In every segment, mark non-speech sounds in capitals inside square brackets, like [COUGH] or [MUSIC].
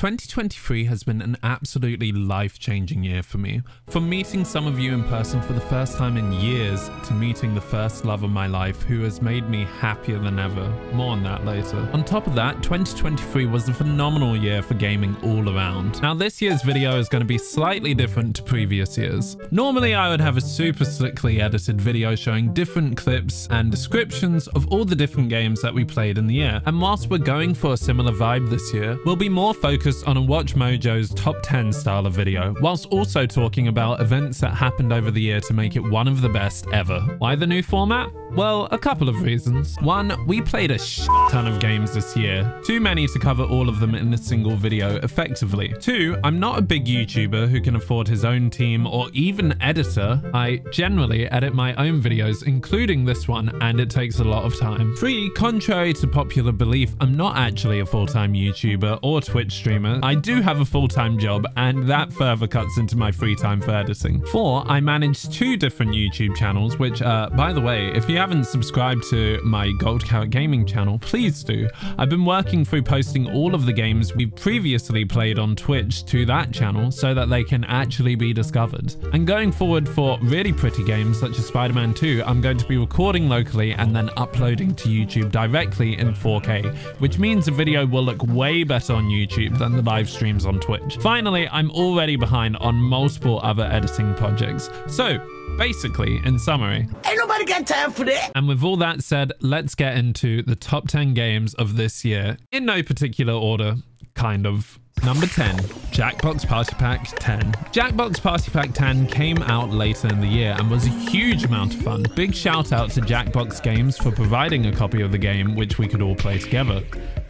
2023 has been an absolutely life-changing year for me. From meeting some of you in person for the first time in years to meeting the first love of my life who has made me happier than ever. More on that later. On top of that, 2023 was a phenomenal year for gaming all around. Now this year's video is going to be slightly different to previous years. Normally I would have a super slickly edited video showing different clips and descriptions of all the different games that we played in the year. And whilst we're going for a similar vibe this year, we'll be more focused on a Watch Mojo's top 10 style of video, whilst also talking about events that happened over the year to make it one of the best ever. Why the new format? Well, a couple of reasons. One, we played a ton of games this year. Too many to cover all of them in a single video effectively. Two, I'm not a big YouTuber who can afford his own team or even editor. I generally edit my own videos, including this one, and it takes a lot of time. Three, contrary to popular belief, I'm not actually a full-time YouTuber or Twitch streamer. I do have a full-time job, and that further cuts into my free time for editing. Four, I manage two different YouTube channels, which, uh, by the way, if you haven't subscribed to my GoldKarat Gaming channel, please do. I've been working through posting all of the games we've previously played on Twitch to that channel so that they can actually be discovered. And going forward for really pretty games such as Spider-Man 2, I'm going to be recording locally and then uploading to YouTube directly in 4K, which means the video will look way better on YouTube than the live streams on Twitch. Finally, I'm already behind on multiple other editing projects. So, Basically, in summary. Ain't nobody got time for that. And with all that said, let's get into the top 10 games of this year. In no particular order, kind of. Number 10, Jackbox Party Pack 10. Jackbox Party Pack 10 came out later in the year and was a huge amount of fun. Big shout out to Jackbox Games for providing a copy of the game which we could all play together.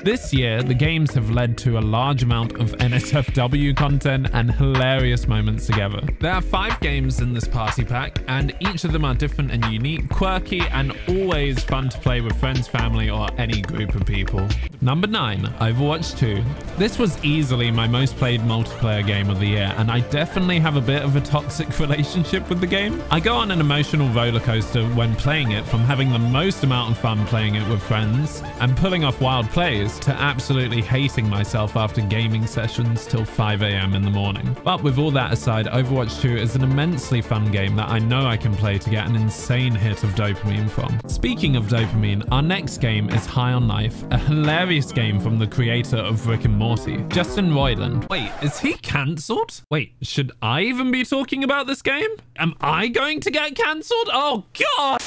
This year, the games have led to a large amount of NSFW content and hilarious moments together. There are five games in this party pack, and each of them are different and unique, quirky, and always fun to play with friends, family, or any group of people. Number 9, Overwatch 2. This was easily my most played multiplayer game of the year, and I definitely have a bit of a toxic [LAUGHS] relationship with the game. I go on an emotional roller coaster when playing it from having the most amount of fun playing it with friends and pulling off wild plays to absolutely hating myself after gaming sessions till 5am in the morning. But with all that aside, Overwatch 2 is an immensely fun game that I know I can play to get an insane hit of dopamine from. Speaking of dopamine, our next game is High on Life, a hilarious game from the creator of Rick and Morty, Justin Roiland. Wait, is he cancelled? Wait, should I even be talking about this game? Am I going to get cancelled? Oh god!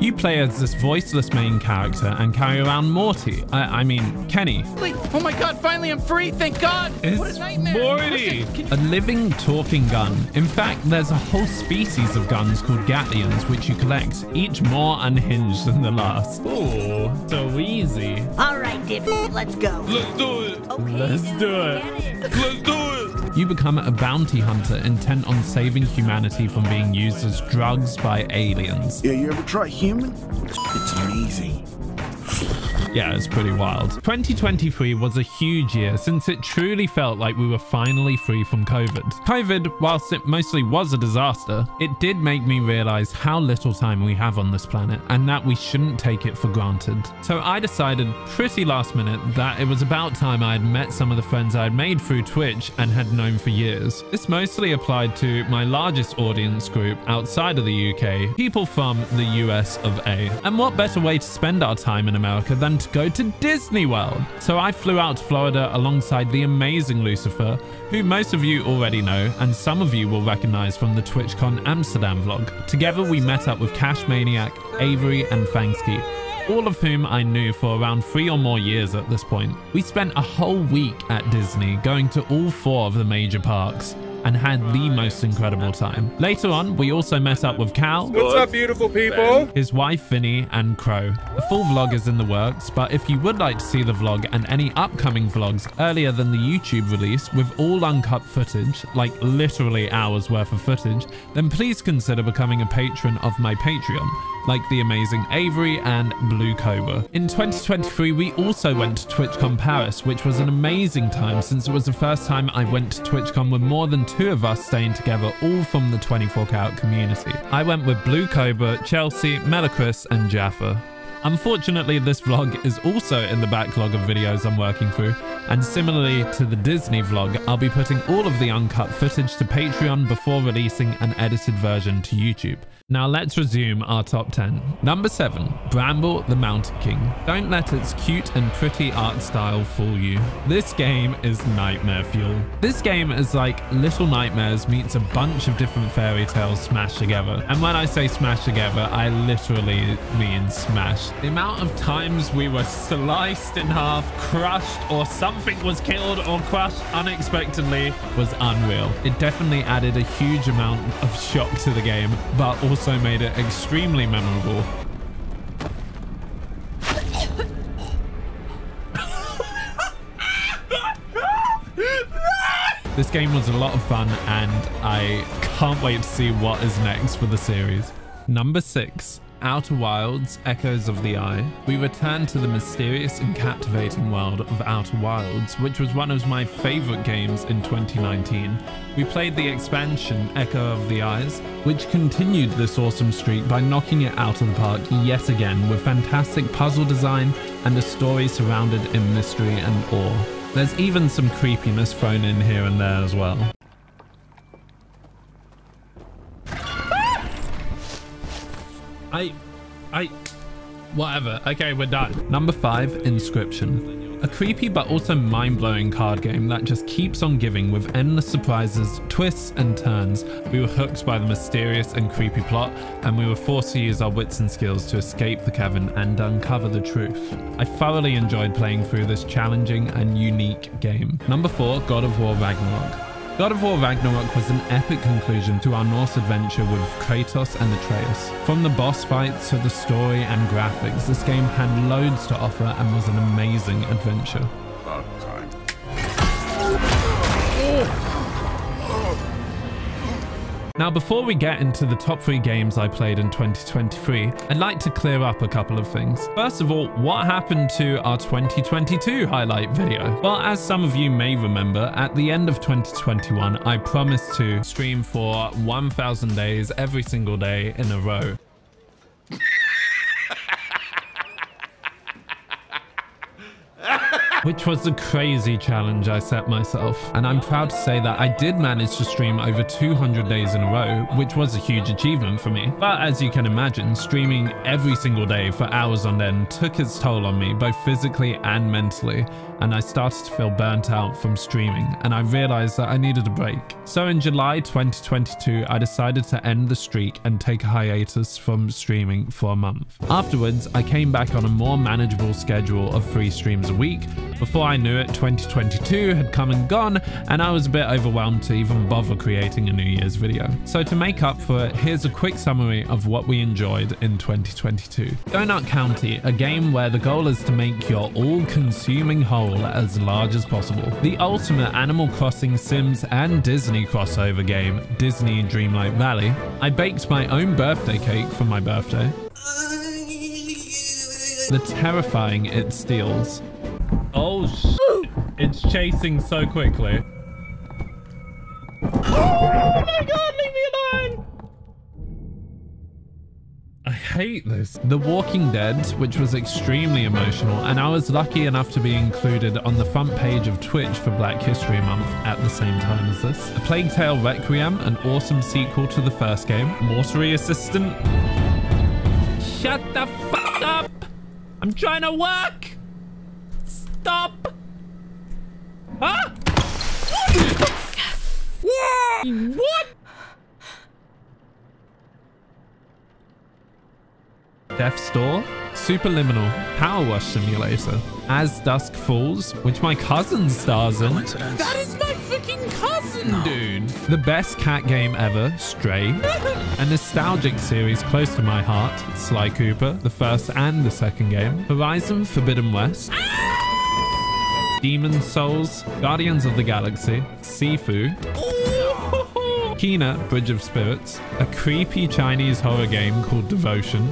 You play as this voiceless main character and carry around Morty. I, I mean, Kenny. Oh my god, finally I'm free, thank god! It's what a nightmare! Morty! Listen, A living, talking gun. In fact, there's a whole species of guns called Gatlians which you collect, each more unhinged than the last. Ooh, so easy. All right, Dip, let's go. Let's do it! Okay, Let's then, do it! it. Let's do it! You become a bounty hunter intent on saving humanity from being used as drugs by aliens. Yeah, you ever try human? It's amazing. Yeah, it's pretty wild. 2023 was a huge year since it truly felt like we were finally free from COVID. COVID, whilst it mostly was a disaster, it did make me realize how little time we have on this planet and that we shouldn't take it for granted. So I decided pretty last minute that it was about time I had met some of the friends I had made through Twitch and had known for years. This mostly applied to my largest audience group outside of the UK, people from the US of A. And what better way to spend our time in America than to go to Disney World? So I flew out to Florida alongside the amazing Lucifer, who most of you already know and some of you will recognize from the TwitchCon Amsterdam vlog. Together we met up with Cash Maniac, Avery and Fangsky, all of whom I knew for around three or more years at this point. We spent a whole week at Disney going to all four of the major parks and had the most incredible time. Later on, we also met up with Cal, What's up, beautiful people? his wife Vinny, and Crow. A full vlog is in the works, but if you would like to see the vlog and any upcoming vlogs earlier than the YouTube release with all uncut footage, like literally hours worth of footage, then please consider becoming a patron of my Patreon like the amazing Avery and Blue Cobra. In 2023, we also went to TwitchCon Paris, which was an amazing time since it was the first time I went to TwitchCon with more than two of us staying together, all from the 24 Karat community. I went with Blue Cobra, Chelsea, Melacris, and Jaffa. Unfortunately, this vlog is also in the backlog of videos I'm working through, and similarly to the Disney vlog, I'll be putting all of the uncut footage to Patreon before releasing an edited version to YouTube. Now let's resume our top 10. Number 7. Bramble the Mountain King. Don't let its cute and pretty art style fool you. This game is nightmare fuel. This game is like Little Nightmares meets a bunch of different fairy tales smashed together. And when I say smashed together, I literally mean smashed. The amount of times we were sliced in half, crushed, or something was killed or crushed unexpectedly was unreal. It definitely added a huge amount of shock to the game, but also made it extremely memorable. This game was a lot of fun and I can't wait to see what is next for the series. Number 6. Outer Wilds Echoes of the Eye. We return to the mysterious and captivating world of Outer Wilds, which was one of my favorite games in 2019. We played the expansion Echo of the Eyes, which continued this awesome streak by knocking it out of the park yet again with fantastic puzzle design and a story surrounded in mystery and awe. There's even some creepiness thrown in here and there as well. I, whatever. Okay, we're done. Number five, Inscryption. A creepy but also mind-blowing card game that just keeps on giving with endless surprises, twists and turns. We were hooked by the mysterious and creepy plot and we were forced to use our wits and skills to escape the cavern and uncover the truth. I thoroughly enjoyed playing through this challenging and unique game. Number 4, God of War Ragnarok. God of War Ragnarok was an epic conclusion to our Norse adventure with Kratos and Atreus. From the boss fights to the story and graphics, this game had loads to offer and was an amazing adventure. Now, before we get into the top three games I played in 2023, I'd like to clear up a couple of things. First of all, what happened to our 2022 highlight video? Well, as some of you may remember, at the end of 2021, I promised to stream for 1000 days every single day in a row. Which was a crazy challenge I set myself. And I'm proud to say that I did manage to stream over 200 days in a row, which was a huge achievement for me. But as you can imagine, streaming every single day for hours on end took its toll on me, both physically and mentally and I started to feel burnt out from streaming and I realized that I needed a break. So in July 2022, I decided to end the streak and take a hiatus from streaming for a month. Afterwards, I came back on a more manageable schedule of three streams a week. Before I knew it, 2022 had come and gone and I was a bit overwhelmed to even bother creating a New Year's video. So to make up for it, here's a quick summary of what we enjoyed in 2022. Donut County, a game where the goal is to make your all-consuming hole as large as possible. The ultimate Animal Crossing Sims and Disney crossover game, Disney Dreamlight Valley. I baked my own birthday cake for my birthday. The terrifying it steals. Oh, it's chasing so quickly. Oh my god, leave me alone! I hate this. The Walking Dead, which was extremely emotional, and I was lucky enough to be included on the front page of Twitch for Black History Month at the same time as this. A Plague Tale Requiem, an awesome sequel to the first game. Mortuary Assistant. Shut the fuck up! I'm trying to work! Stop! Huh? What? Death's Door, Superliminal, Power Wash Simulator, As Dusk Falls, which my cousin stars in. That is my freaking cousin, no. dude. The best cat game ever, Stray. [LAUGHS] a nostalgic series close to my heart, Sly Cooper, the first and the second game. Horizon Forbidden West. Ah! Demon's Souls, Guardians of the Galaxy, Sifu. [LAUGHS] Kena, Bridge of Spirits, a creepy Chinese horror game called Devotion,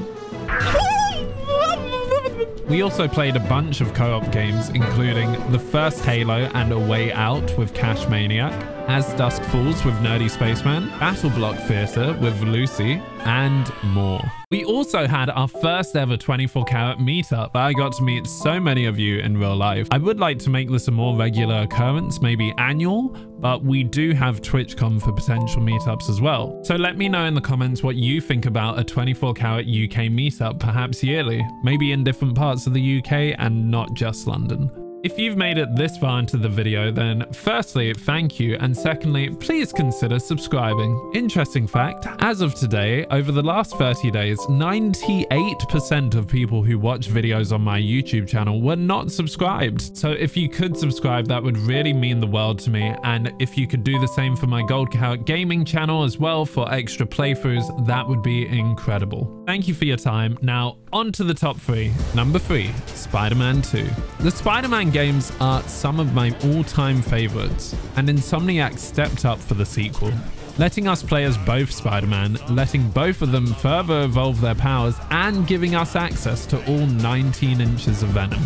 we also played a bunch of co-op games, including the first Halo and A Way Out with Cash Maniac, As Dusk Falls with Nerdy Spaceman, Battle Block Theater with Lucy, and more. We also had our first ever 24 karat meetup. I got to meet so many of you in real life. I would like to make this a more regular occurrence, maybe annual, but we do have TwitchCon for potential meetups as well. So let me know in the comments what you think about a 24 karat UK meetup, perhaps yearly, maybe in different parts of the UK and not just London. If you've made it this far into the video, then firstly, thank you, and secondly, please consider subscribing. Interesting fact, as of today, over the last 30 days, 98% of people who watch videos on my YouTube channel were not subscribed. So if you could subscribe, that would really mean the world to me, and if you could do the same for my GoldKarat Gaming channel as well for extra playthroughs, that would be incredible. Thank you for your time. Now, on to the top three. Number three, Spider-Man 2. The Spider-Man games are some of my all-time favorites, and Insomniac stepped up for the sequel, letting us play as both Spider-Man, letting both of them further evolve their powers, and giving us access to all 19 inches of Venom.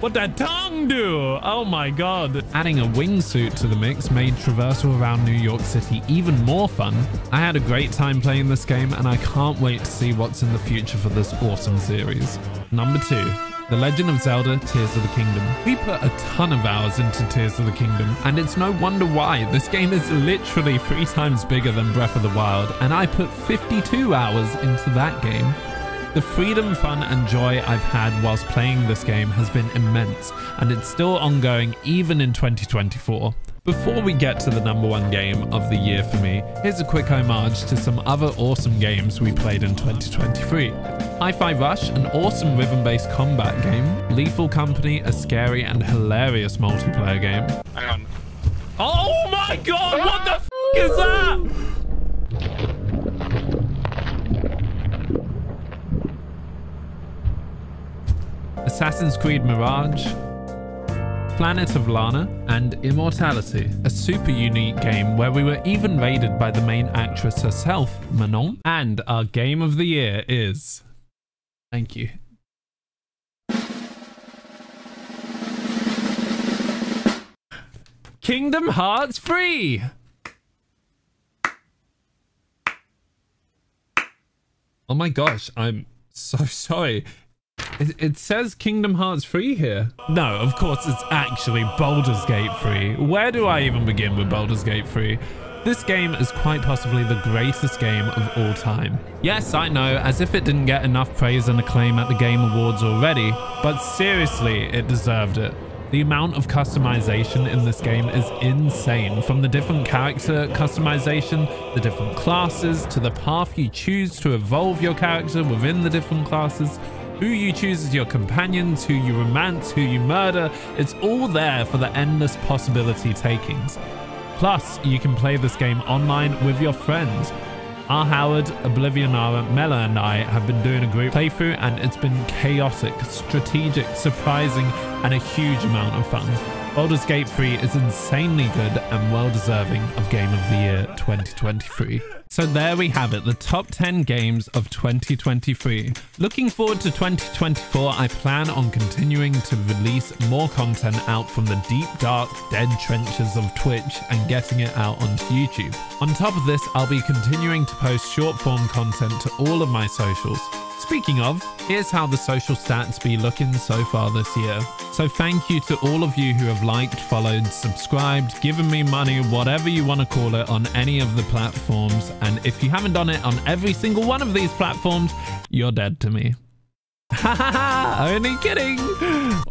What that tongue do? Oh my god. Adding a wingsuit to the mix made traversal around New York City even more fun. I had a great time playing this game and I can't wait to see what's in the future for this awesome series. Number 2. The Legend of Zelda Tears of the Kingdom. We put a ton of hours into Tears of the Kingdom, and it's no wonder why. This game is literally three times bigger than Breath of the Wild, and I put 52 hours into that game. The freedom, fun, and joy I've had whilst playing this game has been immense, and it's still ongoing even in 2024. Before we get to the number one game of the year for me, here's a quick homage to some other awesome games we played in 2023. Hi-Fi Rush, an awesome rhythm-based combat game. Lethal Company, a scary and hilarious multiplayer game. Hang on. Oh my god, what the f is that? Assassin's Creed Mirage, Planet of Lana, and Immortality, a super unique game where we were even raided by the main actress herself, Manon. And our game of the year is... Thank you. Kingdom Hearts 3! Oh my gosh, I'm so [LAUGHS] sorry. It, it, says Kingdom Hearts 3 here. No, of course it's actually Baldur's Gate 3. Where do I even begin with Baldur's Gate 3? This game is quite possibly the greatest game of all time. Yes, I know, as if it didn't get enough praise and acclaim at the Game Awards already, but seriously, it deserved it. The amount of customization in this game is insane. From the different character customization, the different classes, to the path you choose to evolve your character within the different classes, who you choose as your companions, who you romance, who you murder, it's all there for the endless possibility takings. Plus, you can play this game online with your friends. R. Howard, Oblivionara, Mela and I have been doing a group playthrough and it's been chaotic, strategic, surprising and a huge amount of fun. Baldur's Gate 3 is insanely good and well deserving of Game of the Year 2023. So there we have it, the top 10 games of 2023. Looking forward to 2024, I plan on continuing to release more content out from the deep, dark, dead trenches of Twitch and getting it out onto YouTube. On top of this, I'll be continuing to post short form content to all of my socials. Speaking of, here's how the social stats be looking so far this year. So thank you to all of you who have liked, followed, subscribed, given me money, whatever you want to call it on any of the platforms. And if you haven't done it on every single one of these platforms, you're dead to me. [LAUGHS] Ha ha ha! Only kidding!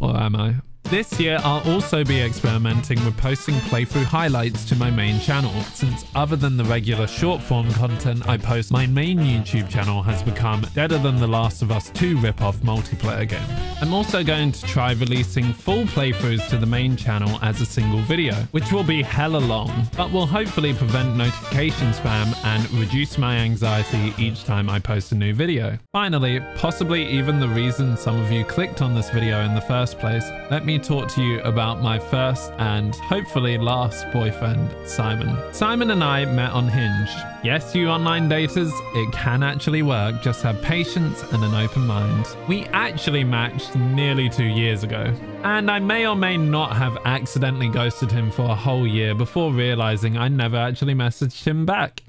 Or am I? This year, I'll also be experimenting with posting playthrough highlights to my main channel, since other than the regular short form content I post, my main YouTube channel has become Deader Than The Last of Us 2 rip-off multiplayer game. I'm also going to try releasing full playthroughs to the main channel as a single video, which will be hella long, but will hopefully prevent notification spam and reduce my anxiety each time I post a new video. Finally, possibly even the reason some of you clicked on this video in the first place, let me talk to you about my first and hopefully last boyfriend, Simon. Simon and I met on Hinge. Yes, you online daters, it can actually work, just have patience and an open mind. We actually matched nearly two years ago, and I may or may not have accidentally ghosted him for a whole year before realizing I never actually messaged him back.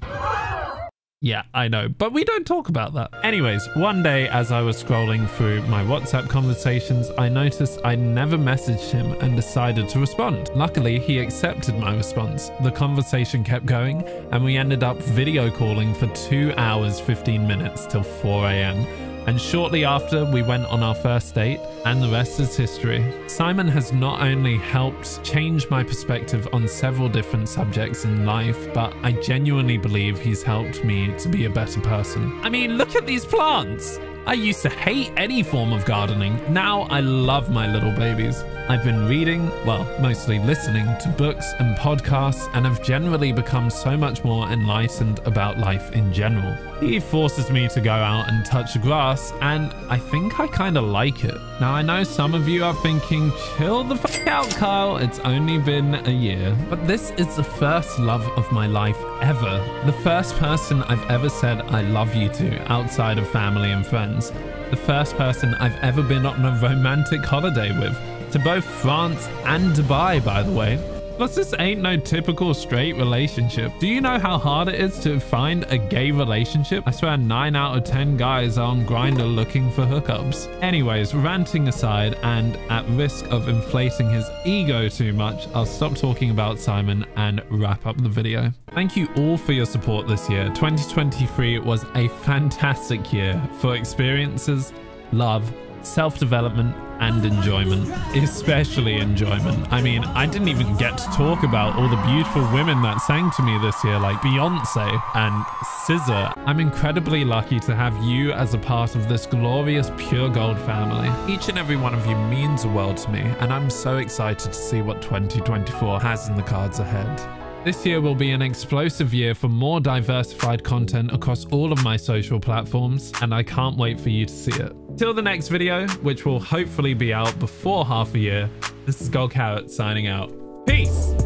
Yeah, I know, but we don't talk about that. Anyways, one day as I was scrolling through my WhatsApp conversations, I noticed I never messaged him and decided to respond. Luckily, he accepted my response. The conversation kept going and we ended up video calling for 2 hours 15 minutes till 4 a.m. And shortly after, we went on our first date, and the rest is history. Simon has not only helped change my perspective on several different subjects in life, but I genuinely believe he's helped me to be a better person. I mean, look at these plants! I used to hate any form of gardening. Now I love my little babies. I've been reading, well, mostly listening to books and podcasts and have generally become so much more enlightened about life in general. He forces me to go out and touch grass and I think I kind of like it. Now I know some of you are thinking, chill the fuck out Kyle, it's only been a year. But this is the first love of my life ever. The first person I've ever said I love you to outside of family and friends. The first person I've ever been on a romantic holiday with to both France and Dubai, by the way. Plus, this ain't no typical straight relationship. Do you know how hard it is to find a gay relationship? I swear 9 out of 10 guys are on Grindr looking for hookups. Anyways, ranting aside and at risk of inflating his ego too much, I'll stop talking about Simon and wrap up the video. Thank you all for your support this year. 2023 was a fantastic year for experiences, love, self-development and enjoyment especially enjoyment. I mean i didn't even get to talk about all the beautiful women that sang to me this year like beyonce and SZA. i'm incredibly lucky to have you as a part of this glorious pure gold family. Each and every one of you means the world to me and i'm so excited to see what 2024 has in the cards ahead this year will be an explosive year for more diversified content across all of my social platforms, and I can't wait for you to see it. Till the next video, which will hopefully be out before half a year, this is GoldKarat signing out. Peace!